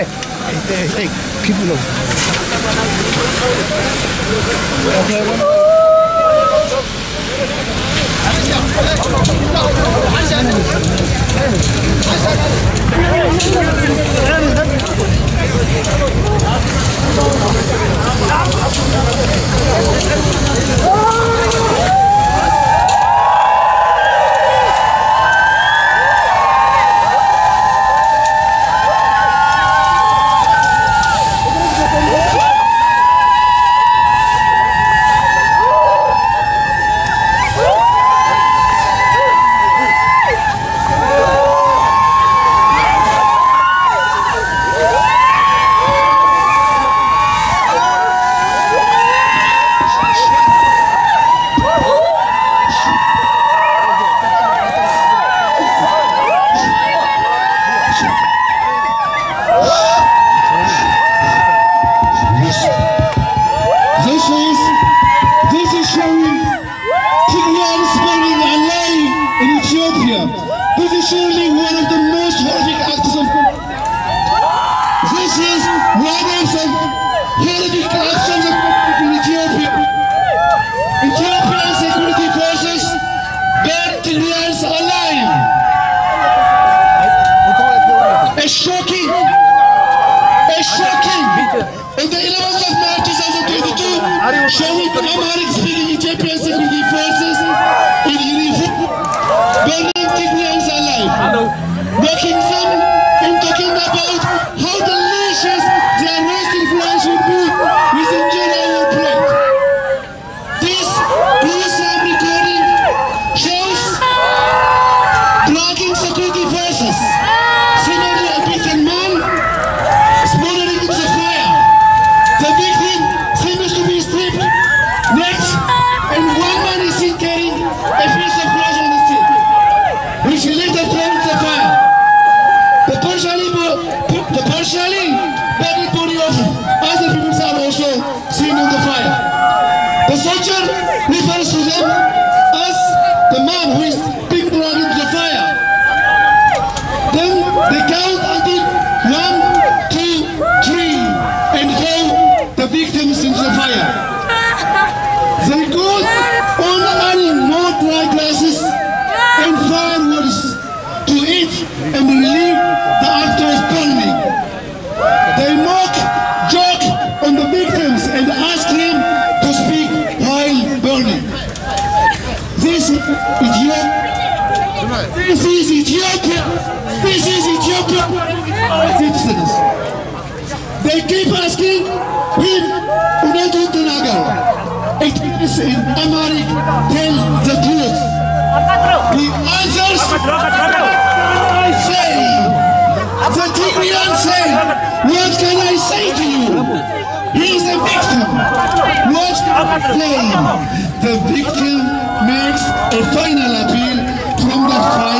Chile. They, they, people know. Okay, one more. Them and talking about how delicious their roasted flesh would be with our plate. This gruesome recording shows blocking security forces, similarly a beaten man smoldering in the fire. The victim seems to be stripped, necked, and one man is seen carrying a piece of flesh on the stick, which he later throws the fire. They count until one, two, three, and throw the victims into the fire. They go on adding more dry glasses and fireworks to eat and relieve the act of burning. They mock, joke on the victims and ask him to speak while burning. This is Ethiopia. This is Ethiopia. This is Ethiopia. Citizens. They keep asking him, Unetu Tanagar. It is in Amharic, tell the truth. He answers, I say, the Tigrian say, what can I say to you? He is a victim. What can I say? The victim makes a final appeal from the fire,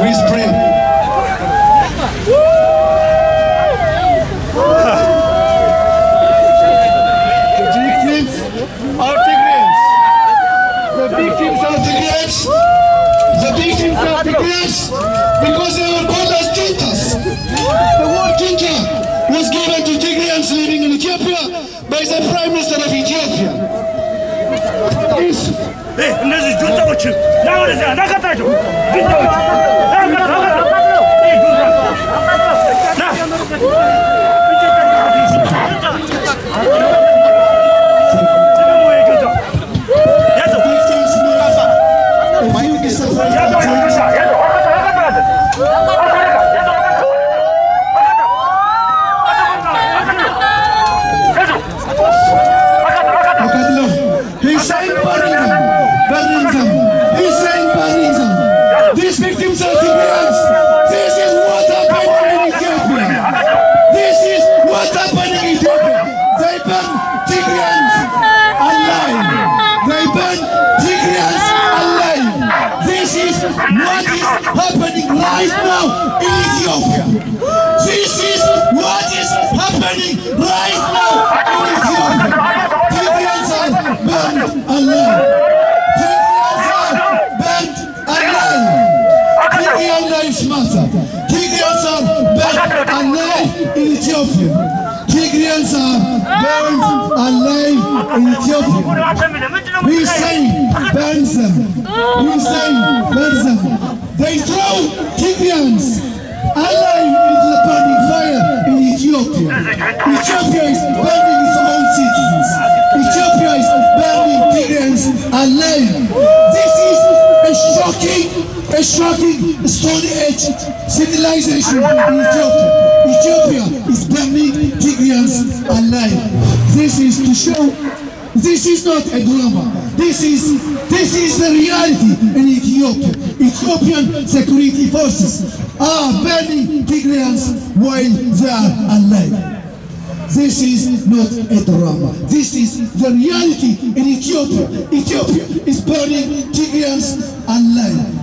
with bread. The victims are Tigrayans. The victims are Tigrayans. The victims are Tigrayans because ダメですよ。なかったでしょ。Right now in Ethiopia. This is what is happening right now in Ethiopia. Tigrayans are burned alive. Tigrayans are burned alive. Tigray lives matter. Tigrayans are burned alive in Ethiopia. Tigrayans are burned alive in Ethiopia. We say burn them. We say burn them. They throw Tigrayans alive into the burning fire in Ethiopia. Ethiopia is burning its own citizens. Ethiopia is burning Tigrayans alive. This is a shocking, a shocking Stone Age civilization in Ethiopia. Ethiopia is burning Tigrayans alive. This is to show this is not a drama. This is this is the reality in Ethiopia. Ethiopian security forces are burning Tigrayans while they are alive. This is not a drama. This is the reality in Ethiopia. Ethiopia is burning Tigrayans alive.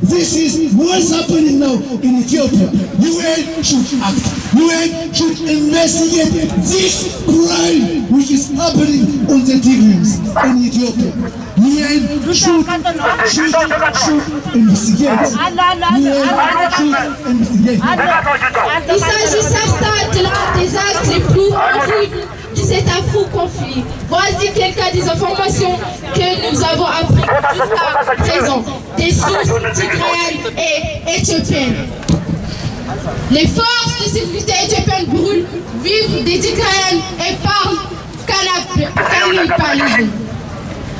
This is what's happening now in Ethiopia. UN should act. UN should investigate this crime which is happening on the Tigrayans in Ethiopia. UN should, should, should investigate. UN should investigate. De cet affreux conflit. Voici quelques des informations que nous avons apprises jusqu'à présent des sources tigrayennes et éthiopiennes. Les forces de sécurité éthiopiennes brûlent, vivent des tigrayennes et parlent cannibalisme.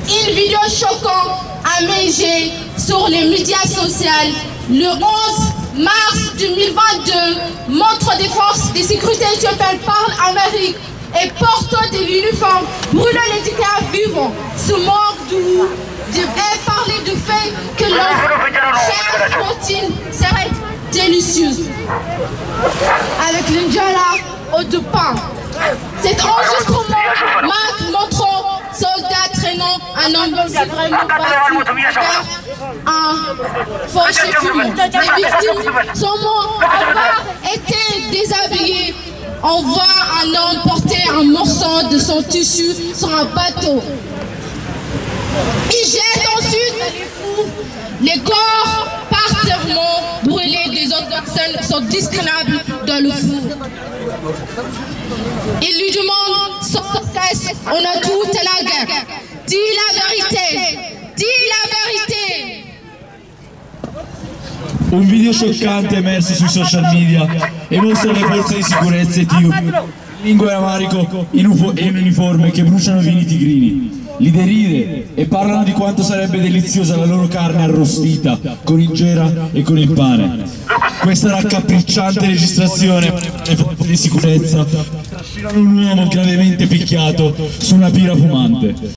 Une vidéo choquante a émergé sur les médias sociaux le 11 mars 2022 montre des forces de sécurité éthiopiennes parlent Amérique et portant de l'uniforme brûlant les tigrayens vivants. Ce manque de devait parler du fait que leur chair protéine serait délicieuse avec l'injala au de pain. Cet enregistrement marque montrant soldat traînant un homme qui s'est vraiment battu vers un fauché fumant. Les victimes sont mortes avoir été déshabillées. On voit un homme porter un morceau de son tissu sur un bateau. Il jette ensuite les corps parterrement brûlés des autres personnes sont discrètes dans le four. Il lui demande sans cesse, on a toute la guerre. Dis la vérité, dis la vérité. Un video scioccante emerso sui social media e mostra le forze di sicurezza etiopi in lingua amarico in, e in uniforme che bruciano vini tigrini. Li deride e parlano di quanto sarebbe deliziosa la loro carne arrostita con injera e con il pane. Questa raccapricciante registrazione di sicurezza trascinano un uomo gravemente picchiato su una pira fumante.